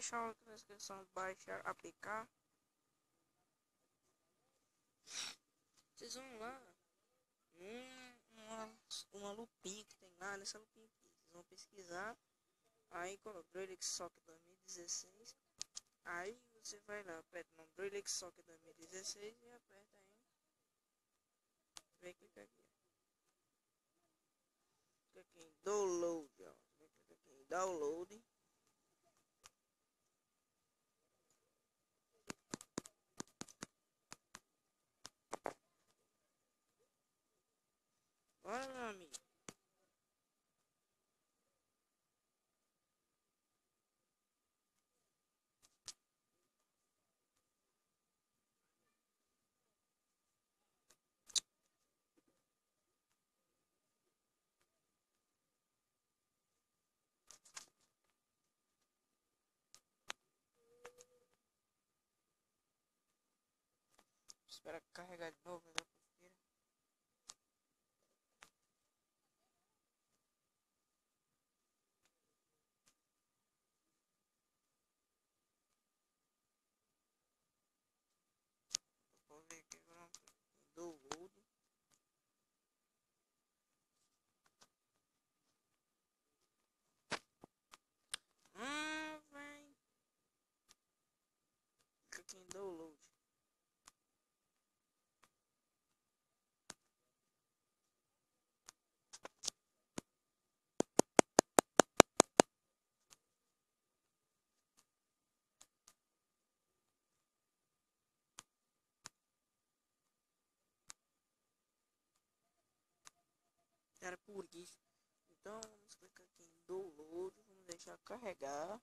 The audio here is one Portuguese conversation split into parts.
deixar na descrição baixar APK. Vocês vão lá. Uma, uma lupinha que tem lá nessa lupinha aqui. Vocês vão pesquisar. Aí coloca Droidex Sock 2016. Aí você vai lá, aperta o nome Droidex Sock 2016 e aperta aí. Vem clicar aqui. Clica aqui em download, ó. Vem clicar aqui em download. Amigo. Espera carregar de novo, né? Era por isso. Então vamos clicar aqui em download, vamos deixar carregar.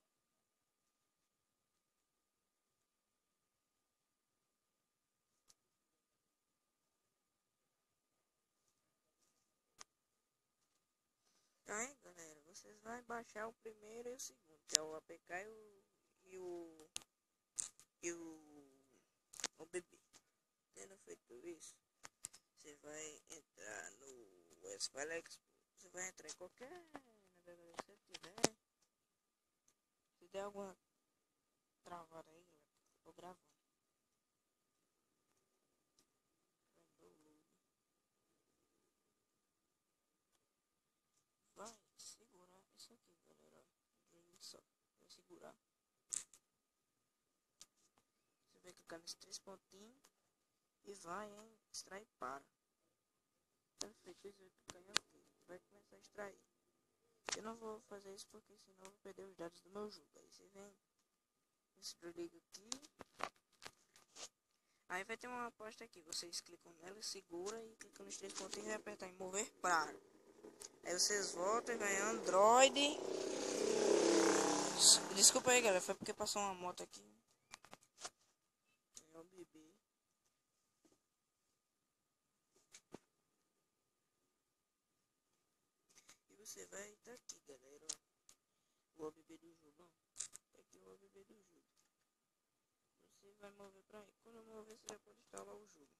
Aí galera, vocês vão baixar o primeiro e o segundo, que é o APK e o e o, e o, o bebê. Tendo feito isso, você vai entrar no SQL você vai entrar em qualquer navegador que você tiver. Se der alguma travada aí, galera, eu tô gravando. segurar. Você vai clicar nesse três pontinhos e vai em extrair para. Vai clicar em OK. Vai começar a extrair. Eu não vou fazer isso porque senão eu vou perder os dados do meu jogo. Aí você vem nesse liga aqui. Aí vai ter uma aposta aqui. Vocês clicam nela, segura e clicam nos três pontinhos e apertar em mover para. Aí vocês voltam e vai Android. Desculpa aí, galera. Foi porque passou uma moto aqui. É o bebê. E você vai tá aqui, galera. O OBB do jogo. Tá aqui o OBB do jogo. Você vai mover pra aí. Quando mover, você já pode instalar o jogo.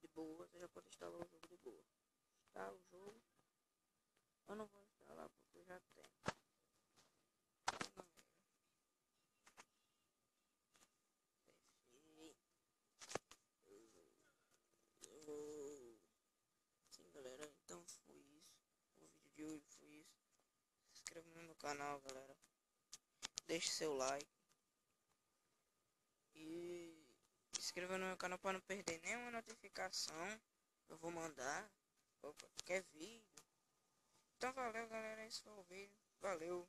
De boa, você já pode instalar o jogo de boa. Instala o jogo. Eu não vou instalar porque eu já tenho. Sim, galera, então foi isso. O vídeo de hoje foi isso. Se inscreva no meu canal, galera. Deixe seu like. E inscreva no meu canal para não perder nenhuma notificação. Eu vou mandar qualquer vídeo. Então valeu galera, esse foi o vídeo. Valeu.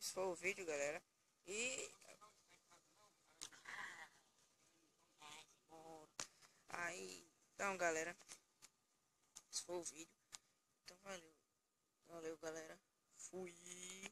Esse foi o vídeo, galera. E aí, então galera, esse foi o vídeo. Então valeu. Valeu, galera. 五一